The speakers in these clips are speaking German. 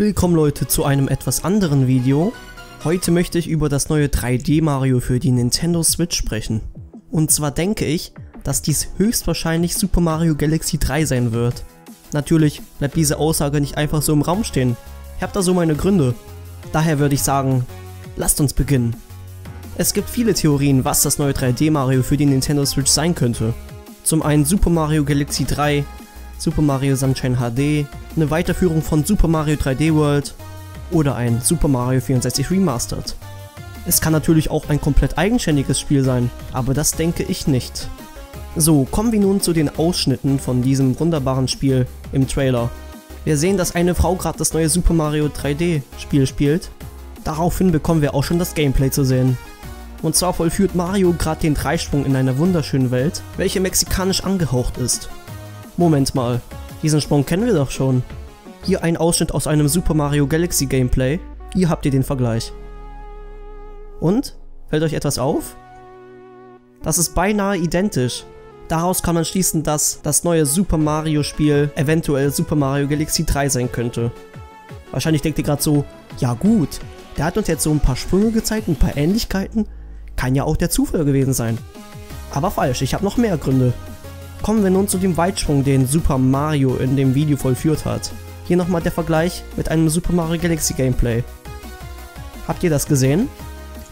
Willkommen Leute zu einem etwas anderen Video. Heute möchte ich über das neue 3D Mario für die Nintendo Switch sprechen. Und zwar denke ich, dass dies höchstwahrscheinlich Super Mario Galaxy 3 sein wird. Natürlich bleibt diese Aussage nicht einfach so im Raum stehen. Ich habe da so meine Gründe. Daher würde ich sagen, lasst uns beginnen. Es gibt viele Theorien, was das neue 3D Mario für die Nintendo Switch sein könnte. Zum einen Super Mario Galaxy 3, Super Mario Sunshine HD, eine Weiterführung von Super Mario 3D World oder ein Super Mario 64 Remastered. Es kann natürlich auch ein komplett eigenständiges Spiel sein, aber das denke ich nicht. So, kommen wir nun zu den Ausschnitten von diesem wunderbaren Spiel im Trailer. Wir sehen, dass eine Frau gerade das neue Super Mario 3D Spiel spielt. Daraufhin bekommen wir auch schon das Gameplay zu sehen. Und zwar vollführt Mario gerade den Dreisprung in einer wunderschönen Welt, welche mexikanisch angehaucht ist. Moment mal, diesen Sprung kennen wir doch schon. Hier ein Ausschnitt aus einem Super Mario Galaxy Gameplay. Hier habt ihr den Vergleich. Und? Fällt euch etwas auf? Das ist beinahe identisch. Daraus kann man schließen, dass das neue Super Mario Spiel eventuell Super Mario Galaxy 3 sein könnte. Wahrscheinlich denkt ihr gerade so, ja gut, der hat uns jetzt so ein paar Sprünge gezeigt, ein paar Ähnlichkeiten. Kann ja auch der Zufall gewesen sein. Aber falsch, ich habe noch mehr Gründe. Kommen wir nun zu dem Weitsprung, den Super Mario in dem Video vollführt hat. Hier nochmal der Vergleich mit einem Super Mario Galaxy Gameplay. Habt ihr das gesehen?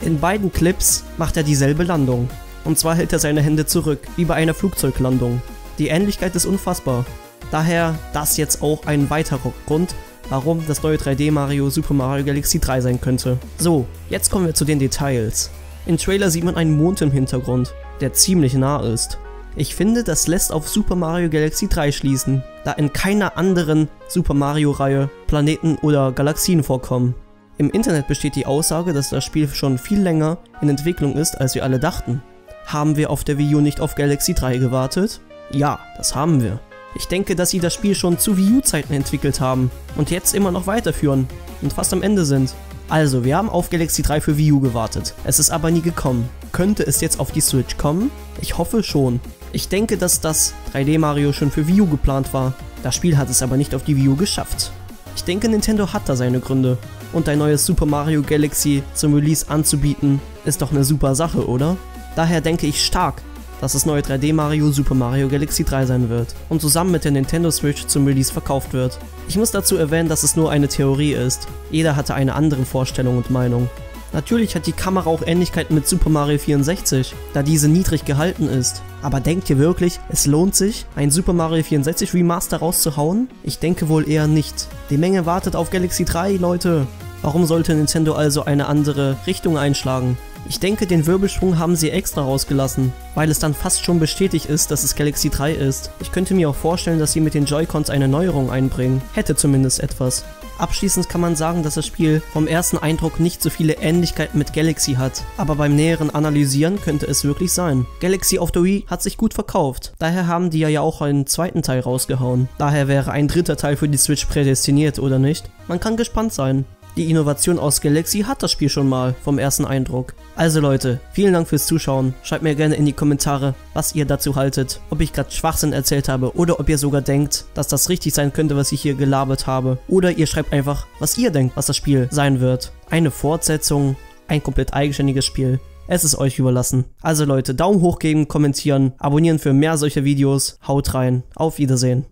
In beiden Clips macht er dieselbe Landung. Und zwar hält er seine Hände zurück, wie bei einer Flugzeuglandung. Die Ähnlichkeit ist unfassbar. Daher das jetzt auch ein weiterer Grund, warum das neue 3D Mario Super Mario Galaxy 3 sein könnte. So, jetzt kommen wir zu den Details. Im Trailer sieht man einen Mond im Hintergrund, der ziemlich nah ist. Ich finde, das lässt auf Super Mario Galaxy 3 schließen, da in keiner anderen Super Mario Reihe Planeten oder Galaxien vorkommen. Im Internet besteht die Aussage, dass das Spiel schon viel länger in Entwicklung ist, als wir alle dachten. Haben wir auf der Wii U nicht auf Galaxy 3 gewartet? Ja, das haben wir. Ich denke, dass sie das Spiel schon zu Wii U-Zeiten entwickelt haben und jetzt immer noch weiterführen und fast am Ende sind. Also, wir haben auf Galaxy 3 für Wii U gewartet. Es ist aber nie gekommen. Könnte es jetzt auf die Switch kommen? Ich hoffe schon. Ich denke, dass das 3D Mario schon für Wii U geplant war. Das Spiel hat es aber nicht auf die Wii U geschafft. Ich denke, Nintendo hat da seine Gründe. Und ein neues Super Mario Galaxy zum Release anzubieten, ist doch eine super Sache, oder? Daher denke ich stark, dass das neue 3D Mario Super Mario Galaxy 3 sein wird und zusammen mit der Nintendo Switch zum Release verkauft wird. Ich muss dazu erwähnen, dass es nur eine Theorie ist. Jeder hatte eine andere Vorstellung und Meinung. Natürlich hat die Kamera auch Ähnlichkeiten mit Super Mario 64, da diese niedrig gehalten ist. Aber denkt ihr wirklich, es lohnt sich, ein Super Mario 64 Remaster rauszuhauen? Ich denke wohl eher nicht. Die Menge wartet auf Galaxy 3, Leute. Warum sollte Nintendo also eine andere Richtung einschlagen? Ich denke, den Wirbelsprung haben sie extra rausgelassen, weil es dann fast schon bestätigt ist, dass es Galaxy 3 ist. Ich könnte mir auch vorstellen, dass sie mit den Joy-Cons eine Neuerung einbringen. Hätte zumindest etwas. Abschließend kann man sagen, dass das Spiel vom ersten Eindruck nicht so viele Ähnlichkeiten mit Galaxy hat, aber beim näheren Analysieren könnte es wirklich sein. Galaxy of the Wii hat sich gut verkauft, daher haben die ja auch einen zweiten Teil rausgehauen. Daher wäre ein dritter Teil für die Switch prädestiniert, oder nicht? Man kann gespannt sein. Die Innovation aus Galaxy hat das Spiel schon mal, vom ersten Eindruck. Also Leute, vielen Dank fürs Zuschauen. Schreibt mir gerne in die Kommentare, was ihr dazu haltet. Ob ich gerade Schwachsinn erzählt habe oder ob ihr sogar denkt, dass das richtig sein könnte, was ich hier gelabert habe. Oder ihr schreibt einfach, was ihr denkt, was das Spiel sein wird. Eine Fortsetzung, ein komplett eigenständiges Spiel. Es ist euch überlassen. Also Leute, Daumen hoch geben, kommentieren, abonnieren für mehr solcher Videos. Haut rein. Auf Wiedersehen.